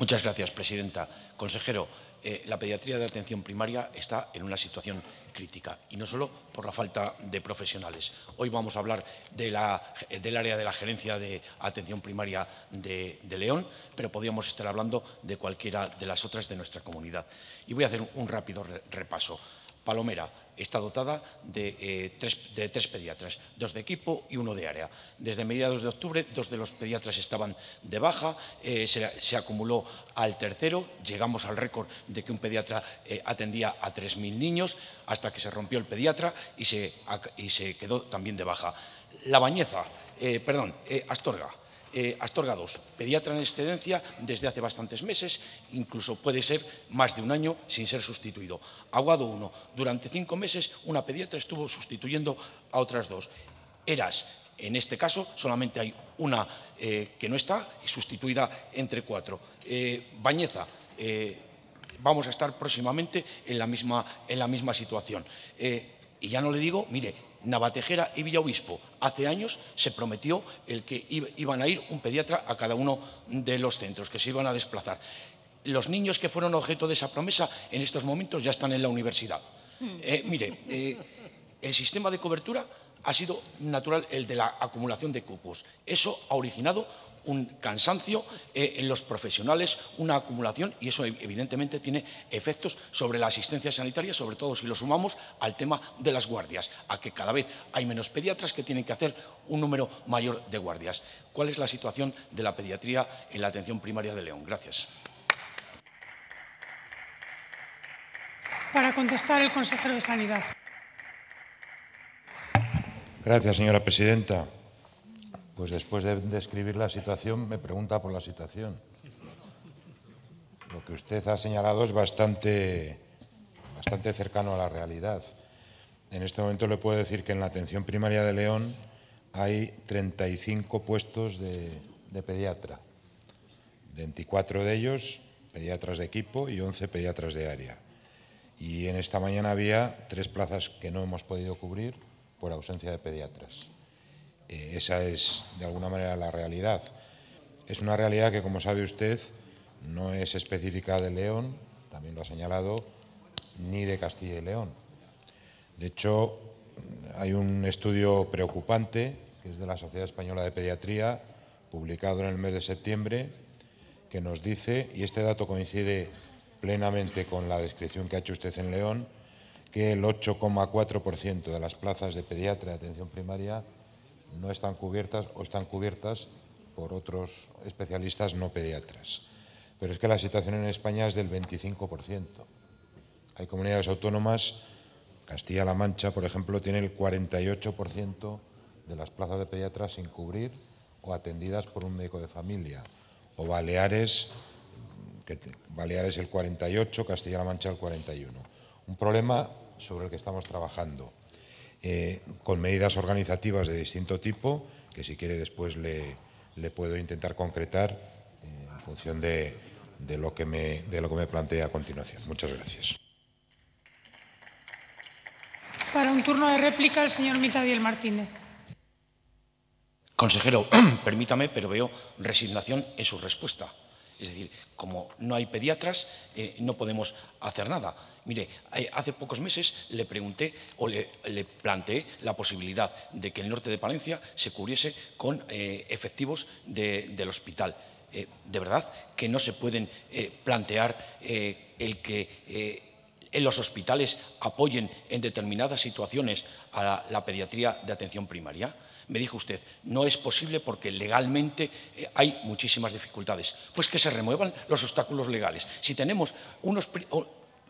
Muchas gracias, presidenta. Consejero, eh, la pediatría de atención primaria está en una situación crítica y no solo por la falta de profesionales. Hoy vamos a hablar del área de la gerencia de atención primaria de, León, pero podríamos estar hablando de cualquiera de las otras de nuestra comunidad. Y voy a hacer un rápido repaso. Palomera está dotada eh, de, tres, pediatras, dos de equipo y uno de área. Desde mediados de octubre, dos de los pediatras estaban de baja, eh, se, acumuló al tercero, llegamos al récord de que un pediatra eh, atendía a 3.000 niños, hasta que se rompió el pediatra y se, y se quedó también de baja. La Bañeza, perdón, Astorga, eh, Astorga 2, pediatra en excedencia desde hace bastantes meses, incluso puede ser más de un año sin ser sustituido. Aguado 1, durante cinco meses una pediatra estuvo sustituyendo a otras dos. Eras, en este caso, solamente hay una eh, que no está, sustituida entre cuatro. Eh, Bañeza, vamos a estar próximamente en la misma, en la misma situación. y ya no le digo, mire, Navatejera y Villaobispo. Hace años se prometió el que iban a ir un pediatra a cada uno de los centros, que se iban a desplazar. Los niños que fueron objeto de esa promesa en estos momentos ya están en la universidad. Eh, mire, eh, el sistema de cobertura ha sido natural el de la acumulación de cupos. Eso ha originado un cansancio eh, en los profesionales, una acumulación y eso evidentemente tiene efectos sobre la asistencia sanitaria, sobre todo si lo sumamos al tema de las guardias, a que cada vez hay menos pediatras que tienen que hacer un número mayor de guardias. ¿Cuál es la situación de la pediatría en la atención primaria de León? Gracias. Para contestar el consejero de Sanidad. Gracias, señora presidenta. Pues después de describir la situación, me pregunta por la situación. Lo que usted ha señalado es bastante, bastante cercano a la realidad. En este momento le puedo decir que en la atención primaria de León hay 35 puestos de, de pediatra. 24 de ellos pediatras de equipo y 11 pediatras de área. Y en esta mañana había tres plazas que no hemos podido cubrir por ausencia de pediatras. Eh, esa es, de alguna manera, la realidad. Es una realidad que, como sabe usted, no es específica de León, también lo ha señalado, ni de Castilla y León. De hecho, hay un estudio preocupante, que es de la Sociedad Española de Pediatría, publicado en el mes de septiembre, que nos dice, y este dato coincide plenamente con la descripción que ha hecho usted en León, que el 8,4% de las plazas de pediatra de atención primaria no están cubiertas o están cubiertas por otros especialistas no pediatras. Pero es que la situación en España es del 25%. Hay comunidades autónomas, Castilla-La Mancha, por ejemplo, tiene el 48% de las plazas de pediatras sin cubrir o atendidas por un médico de familia. O Baleares, que Baleares el 48, Castilla-La Mancha el 41. Un problema sobre el que estamos trabajando, eh, con medidas organizativas de distinto tipo, que si quiere después le, puedo intentar concretar eh, en función de, lo que me, de lo que me plantea a continuación. Muchas gracias. Para un turno de réplica, el señor Mitadiel Martínez. Consejero, permítame, pero veo resignación en su respuesta. Es decir, como no hay pediatras, eh, no podemos hacer nada. Mire, eh, hace pocos meses le pregunté o le, planteé la posibilidad de que el norte de Palencia se cubriese con eh, efectivos del hospital. de verdad que no se pueden plantear el que en los hospitales apoyen en determinadas situaciones a la pediatría de atención primaria me dijo usted, no es posible porque legalmente eh, hay muchísimas dificultades. Pues que se remuevan los obstáculos legales. Si tenemos unos...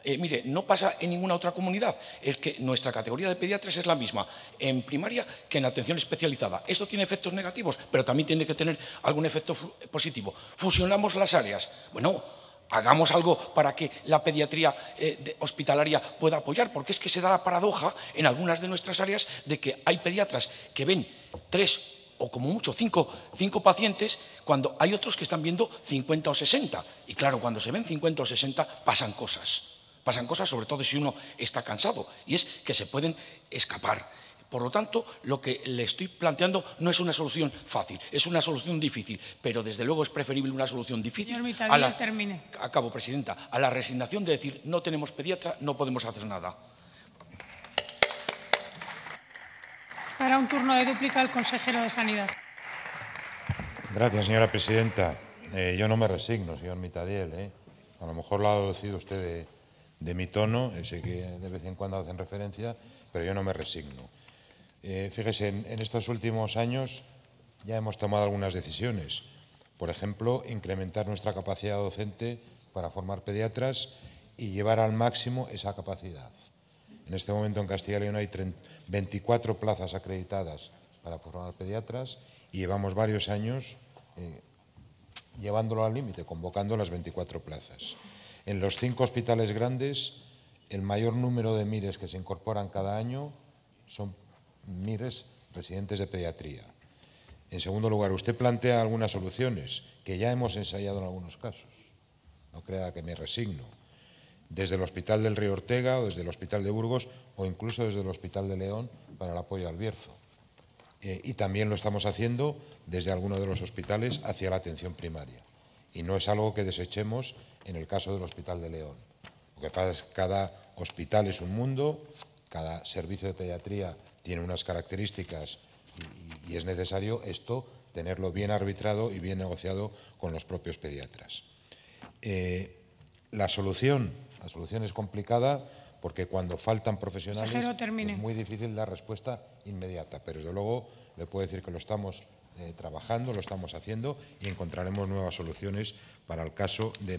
Eh, mire, no pasa en ninguna otra comunidad. Es que nuestra categoría de pediatras es la misma en primaria que en atención especializada. Esto tiene efectos negativos, pero también tiene que tener algún efecto positivo. Fusionamos las áreas. Bueno, hagamos algo para que la pediatría eh, hospitalaria pueda apoyar, porque es que se da la paradoja en algunas de nuestras áreas de que hay pediatras que ven tres o como mucho cinco, cinco pacientes, cuando hay otros que están viendo 50 o 60. Y claro, cuando se ven 50 o 60 pasan cosas. Pasan cosas sobre todo si uno está cansado. Y es que se pueden escapar Por lo tanto, lo que le estoy planteando no es una solución fácil, es una solución difícil, pero desde luego es preferible una solución difícil Señor Mitadiel, a la, termine. acabo, presidenta, a la resignación de decir no tenemos pediatra, no podemos hacer nada. Para un turno de dúplica el consejero de Sanidad. Gracias, señora presidenta. Eh, yo no me resigno, señor Mitadiel. ¿eh? A lo mejor lo ha deducido usted de, de mi tono, sé que de vez en cuando hacen referencia, pero yo no me resigno. Eh, fíjese, en, estos últimos años ya hemos tomado algunas decisiones. Por ejemplo, incrementar nuestra capacidad docente para formar pediatras y llevar al máximo esa capacidad. En este momento en Castilla y León hay 30, 24 plazas acreditadas para formar pediatras y llevamos varios años eh, llevándolo al límite, convocando las 24 plazas. En los cinco hospitales grandes, el mayor número de MIRES que se incorporan cada año son MIRES residentes de pediatría. En segundo lugar, usted plantea algunas soluciones que ya hemos ensayado en algunos casos. No crea que me resigno. Desde el Hospital del Río Ortega o desde el Hospital de Burgos o incluso desde el Hospital de León para el apoyo al Bierzo. Eh, y también lo estamos haciendo desde algunos de los hospitales hacia la atención primaria. Y no es algo que desechemos en el caso del Hospital de León. Lo que pasa es que cada hospital es un mundo, cada servicio de pediatría tiene unas características y, y es necesario esto tenerlo bien arbitrado y bien negociado con los propios pediatras. Eh, la solución, la solución es complicada porque cuando faltan profesionales es muy difícil dar respuesta inmediata, pero desde luego le puedo decir que lo estamos eh, trabajando, lo estamos haciendo y encontraremos nuevas soluciones para el caso de